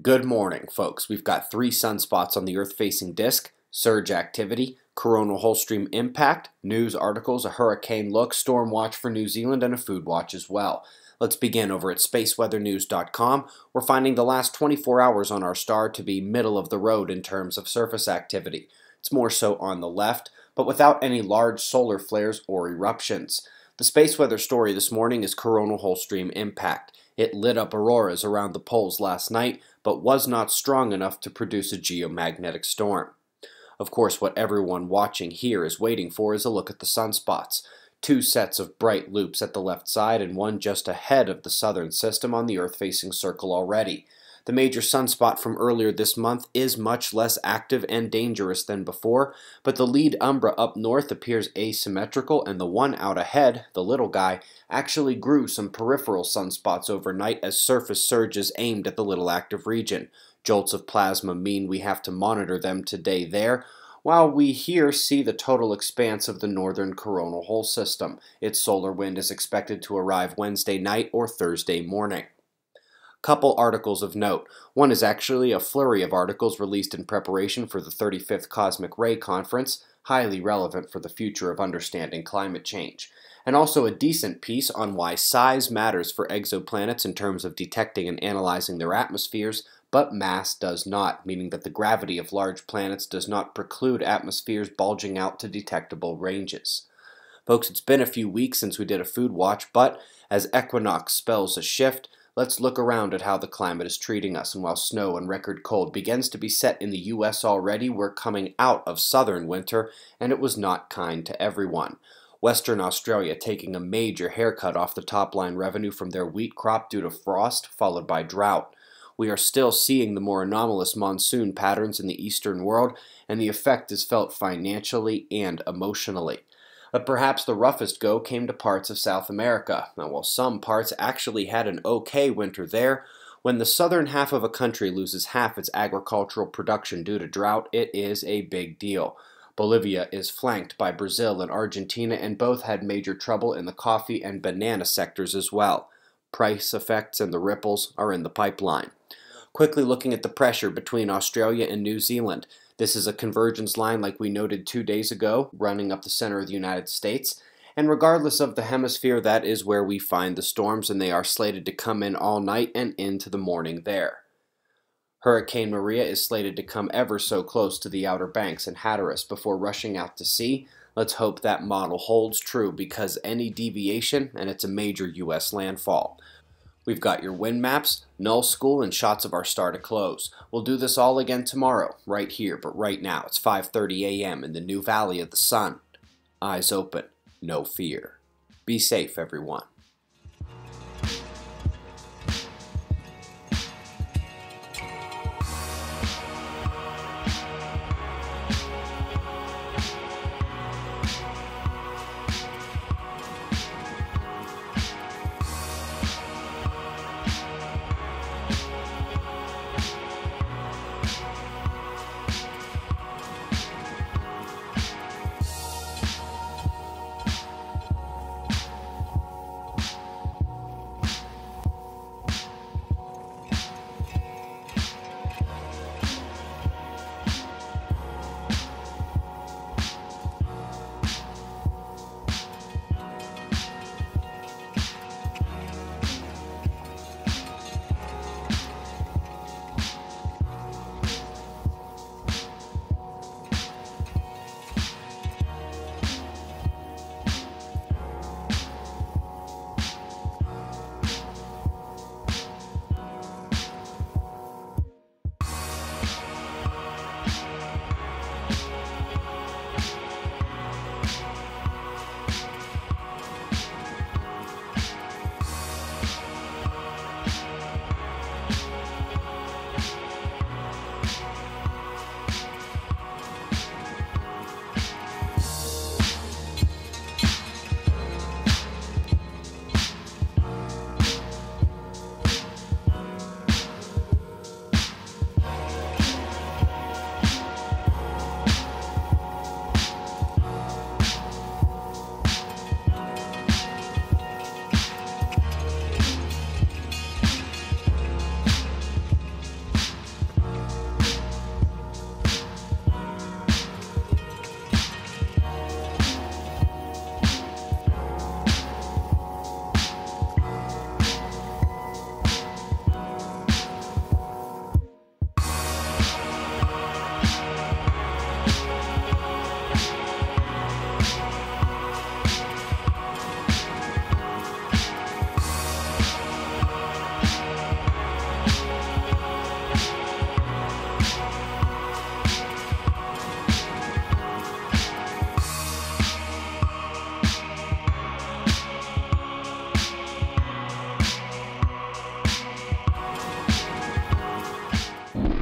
Good morning, folks. We've got three sunspots on the Earth facing disk, surge activity, coronal hole stream impact, news articles, a hurricane look, storm watch for New Zealand, and a food watch as well. Let's begin over at spaceweathernews.com. We're finding the last 24 hours on our star to be middle of the road in terms of surface activity. It's more so on the left, but without any large solar flares or eruptions. The space weather story this morning is coronal hole stream impact. It lit up auroras around the poles last night, but was not strong enough to produce a geomagnetic storm. Of course, what everyone watching here is waiting for is a look at the sunspots. Two sets of bright loops at the left side and one just ahead of the southern system on the Earth-facing circle already. The major sunspot from earlier this month is much less active and dangerous than before, but the lead umbra up north appears asymmetrical, and the one out ahead, the little guy, actually grew some peripheral sunspots overnight as surface surges aimed at the little active region. Jolts of plasma mean we have to monitor them today there, while we here see the total expanse of the northern coronal hole system. Its solar wind is expected to arrive Wednesday night or Thursday morning couple articles of note. One is actually a flurry of articles released in preparation for the 35th Cosmic Ray Conference, highly relevant for the future of understanding climate change. And also a decent piece on why size matters for exoplanets in terms of detecting and analyzing their atmospheres, but mass does not, meaning that the gravity of large planets does not preclude atmospheres bulging out to detectable ranges. Folks, it's been a few weeks since we did a food watch, but as equinox spells a shift, Let's look around at how the climate is treating us, and while snow and record cold begins to be set in the U.S. already, we're coming out of southern winter, and it was not kind to everyone. Western Australia taking a major haircut off the top line revenue from their wheat crop due to frost, followed by drought. We are still seeing the more anomalous monsoon patterns in the eastern world, and the effect is felt financially and emotionally but perhaps the roughest go came to parts of South America. Now, while some parts actually had an okay winter there, when the southern half of a country loses half its agricultural production due to drought, it is a big deal. Bolivia is flanked by Brazil and Argentina, and both had major trouble in the coffee and banana sectors as well. Price effects and the ripples are in the pipeline. Quickly looking at the pressure between Australia and New Zealand. This is a convergence line like we noted two days ago, running up the center of the United States. And regardless of the hemisphere, that is where we find the storms, and they are slated to come in all night and into the morning there. Hurricane Maria is slated to come ever so close to the Outer Banks and Hatteras before rushing out to sea. Let's hope that model holds true because any deviation, and it's a major U.S. landfall. We've got your wind maps, null school, and shots of our star to close. We'll do this all again tomorrow, right here, but right now it's 5.30 a.m. in the new Valley of the Sun. Eyes open, no fear. Be safe, everyone.